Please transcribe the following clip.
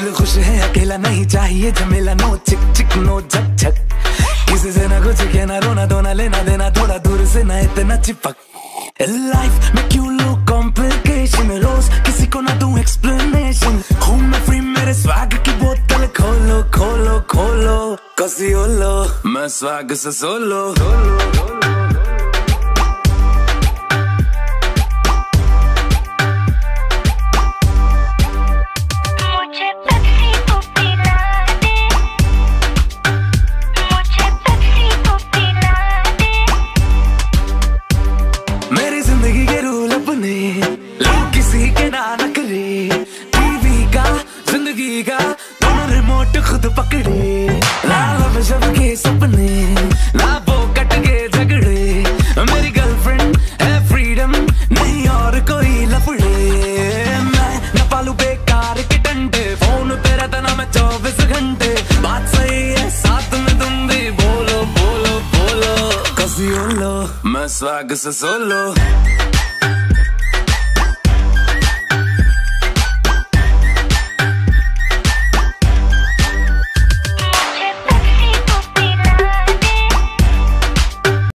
दिल खुश है, अकेला नहीं चाहिए झमेला, नो चिक चिक, नो झक झक। किसी से ना कुछ कहना, रोना धोना, लेना देना, थोड़ा दूर से ना इतना चिपक। लाइफ में क्यों लो कॉम्प्लिकेशन रोज किसी को ना दूँ एक्सप्लेनेशन हूँ मैं फ्री मेरे स्वाग की बोतल खोलो खोलो खोलो। कसी लो मैं स्वैग से सोलो मुझे ज़िंदगी के रूल अपने। किसी के ना न टीवी का ज़िंदगी का Más vagas solo.